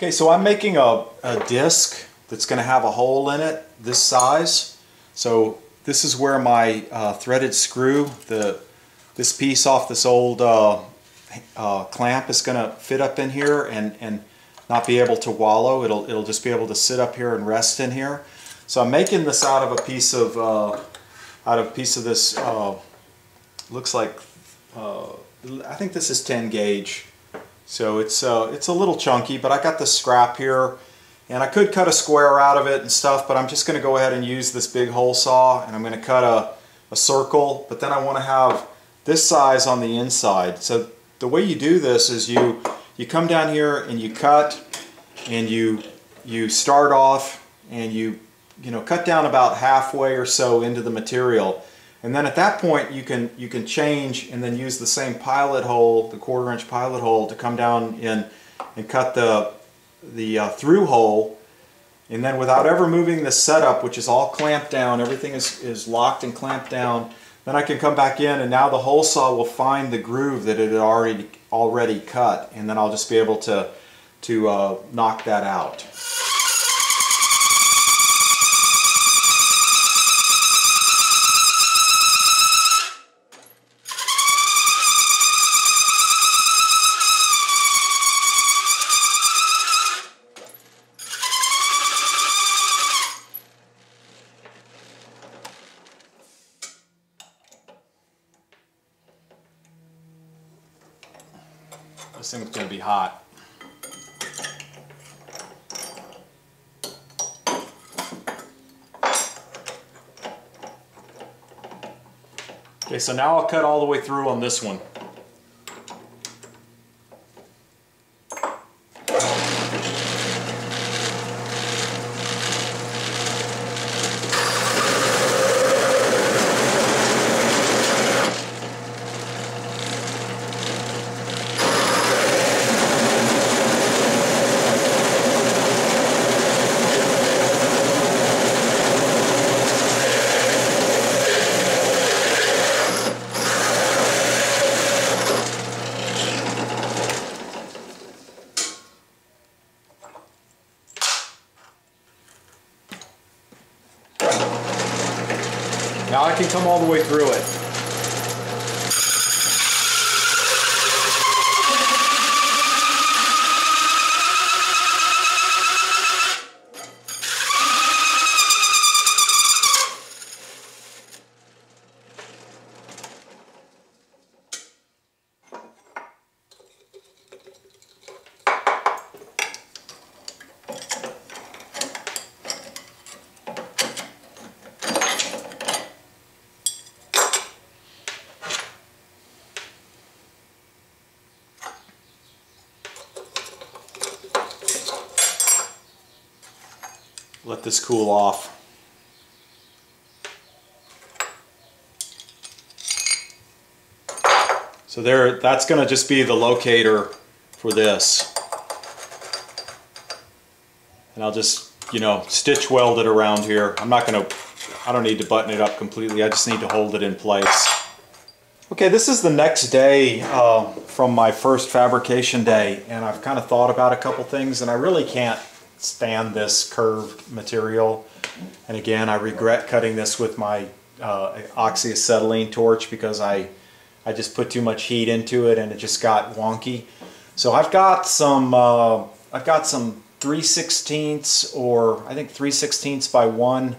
Okay, so I'm making a, a disc that's going to have a hole in it this size. So this is where my uh, threaded screw, the this piece off this old uh, uh, clamp is going to fit up in here and, and not be able to wallow. It'll, it'll just be able to sit up here and rest in here. So I'm making this out of a piece of, uh, out of a piece of this, uh, looks like, uh, I think this is 10 gauge so it's, uh, it's a little chunky, but I got the scrap here. And I could cut a square out of it and stuff, but I'm just going to go ahead and use this big hole saw. And I'm going to cut a, a circle, but then I want to have this size on the inside. So the way you do this is you, you come down here and you cut and you, you start off and you, you know, cut down about halfway or so into the material. And then at that point you can you can change and then use the same pilot hole, the quarter inch pilot hole to come down in and cut the the uh, through hole and then without ever moving the setup which is all clamped down, everything is, is locked and clamped down, then I can come back in and now the hole saw will find the groove that it had already already cut and then I'll just be able to to uh, knock that out. This thing's going to be hot. Okay, so now I'll cut all the way through on this one. Now I can come all the way through it. Let this cool off. So there, that's going to just be the locator for this. And I'll just, you know, stitch weld it around here. I'm not going to, I don't need to button it up completely. I just need to hold it in place. Okay, this is the next day uh, from my first fabrication day, and I've kind of thought about a couple things, and I really can't stand this curved material. And again, I regret cutting this with my uh, oxyacetylene torch because I, I just put too much heat into it and it just got wonky. So I've got some, uh, I've got some 3 16ths or I think 3 16ths by 1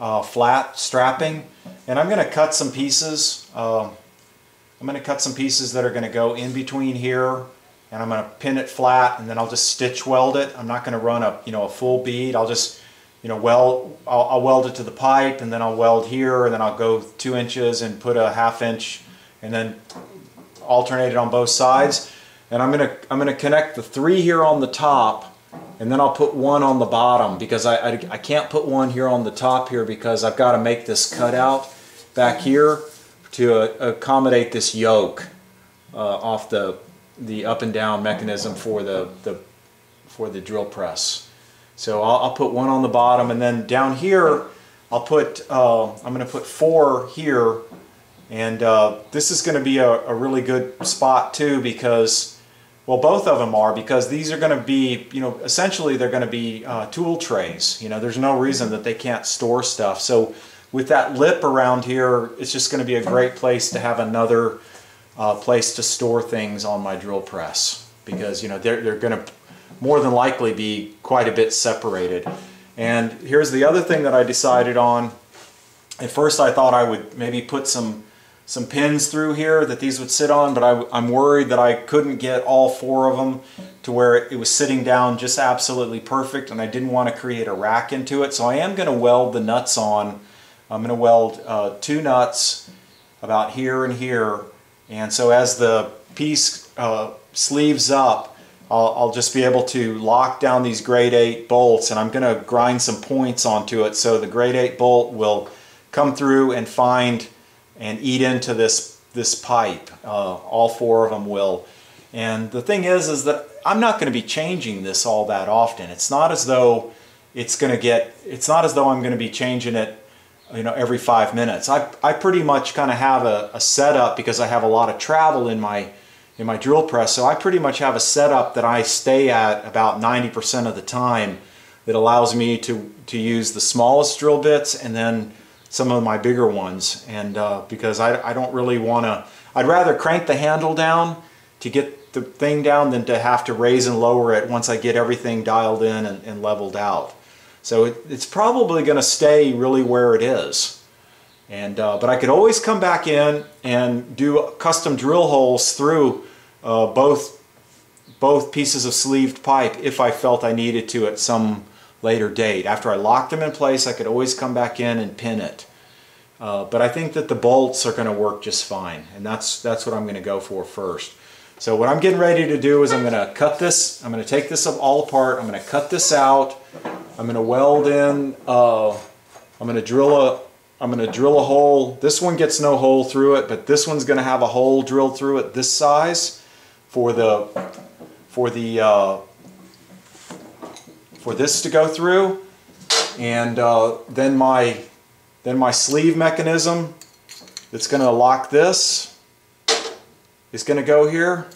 uh, flat strapping. And I'm going to cut some pieces. Uh, I'm going to cut some pieces that are going to go in between here and I'm going to pin it flat and then I'll just stitch weld it. I'm not going to run a, you know, a full bead. I'll just, you know, weld, I'll, I'll, weld it to the pipe and then I'll weld here and then I'll go two inches and put a half inch and then alternate it on both sides. And I'm going to, I'm going to connect the three here on the top and then I'll put one on the bottom because I, I, I can't put one here on the top here because I've got to make this cutout back here to uh, accommodate this yoke uh, off the the up and down mechanism for the, the for the drill press. So I'll, I'll, put one on the bottom and then down here I'll put uh, I'm going to put four here and uh, this is going to be a, a, really good spot too because Well, both of them are because these are going to be, you know, essentially they're going to be uh, tool trays. You know, there's no reason that they can't store stuff. So with that lip around here, it's just going to be a great place to have another uh, place to store things on my drill press because, you know, they're, they're going to more than likely be quite a bit separated. And here's the other thing that I decided on. At first I thought I would maybe put some some pins through here that these would sit on, but I, am worried that I couldn't get all four of them to where it was sitting down just absolutely perfect, and I didn't want to create a rack into it. So I am going to weld the nuts on. I'm going to weld uh, two nuts about here and here, and so as the piece uh, sleeves up, I'll, I'll just be able to lock down these grade 8 bolts, and I'm going to grind some points onto it so the grade 8 bolt will come through and find and eat into this this pipe. Uh, all four of them will. And the thing is, is that I'm not going to be changing this all that often. It's not as though it's going to get. It's not as though I'm going to be changing it, you know, every five minutes. I I pretty much kind of have a, a setup because I have a lot of travel in my in my drill press. So I pretty much have a setup that I stay at about 90% of the time that allows me to to use the smallest drill bits and then some of my bigger ones and uh, because I, I don't really want to I'd rather crank the handle down to get the thing down than to have to raise and lower it once I get everything dialed in and, and leveled out so it, it's probably going to stay really where it is and uh, but I could always come back in and do custom drill holes through uh, both both pieces of sleeved pipe if I felt I needed to at some later date. After I locked them in place, I could always come back in and pin it. Uh, but I think that the bolts are going to work just fine, and that's, that's what I'm going to go for first. So what I'm getting ready to do is I'm going to cut this, I'm going to take this all apart, I'm going to cut this out, I'm going to weld in, uh, I'm going to drill a, I'm going to drill a hole. This one gets no hole through it, but this one's going to have a hole drilled through it this size for the for the uh, for this to go through and uh, then my then my sleeve mechanism that's going to lock this is going to go here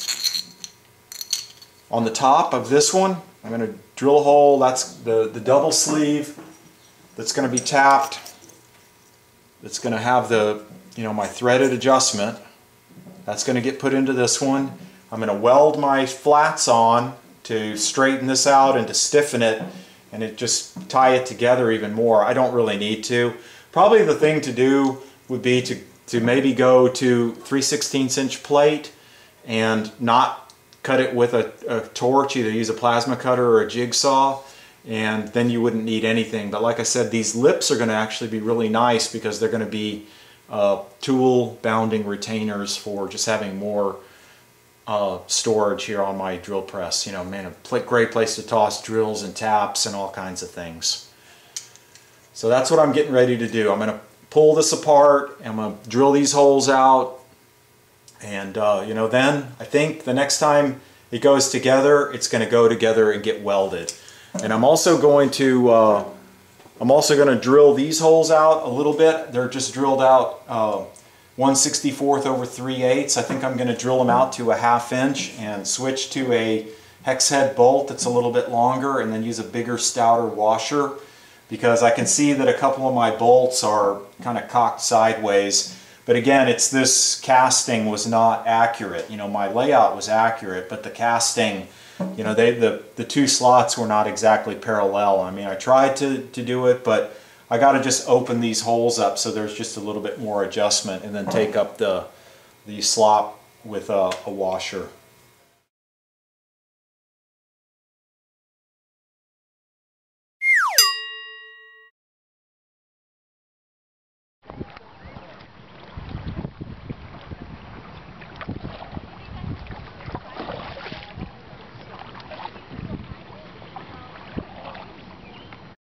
on the top of this one I'm going to drill a hole that's the the double sleeve that's going to be tapped that's going to have the you know my threaded adjustment that's going to get put into this one I'm going to weld my flats on to straighten this out and to stiffen it and it just tie it together even more. I don't really need to. Probably the thing to do would be to, to maybe go to 3 16 inch plate and not cut it with a, a torch, either use a plasma cutter or a jigsaw and then you wouldn't need anything. But like I said, these lips are going to actually be really nice because they're going to be uh, tool bounding retainers for just having more uh, storage here on my drill press. You know, man, a great place to toss drills and taps and all kinds of things. So that's what I'm getting ready to do. I'm going to pull this apart. I'm going to drill these holes out. And, uh, you know, then I think the next time it goes together, it's going to go together and get welded. And I'm also going to, uh, I'm also going to drill these holes out a little bit. They're just drilled out uh, 1 64th over 3 eighths. I think I'm going to drill them out to a half inch and switch to a hex head bolt that's a little bit longer and then use a bigger, stouter washer because I can see that a couple of my bolts are kind of cocked sideways. But again, it's this casting was not accurate. You know, my layout was accurate, but the casting, you know, they the, the two slots were not exactly parallel. I mean, I tried to, to do it, but I got to just open these holes up so there's just a little bit more adjustment and then take up the, the slop with a, a washer.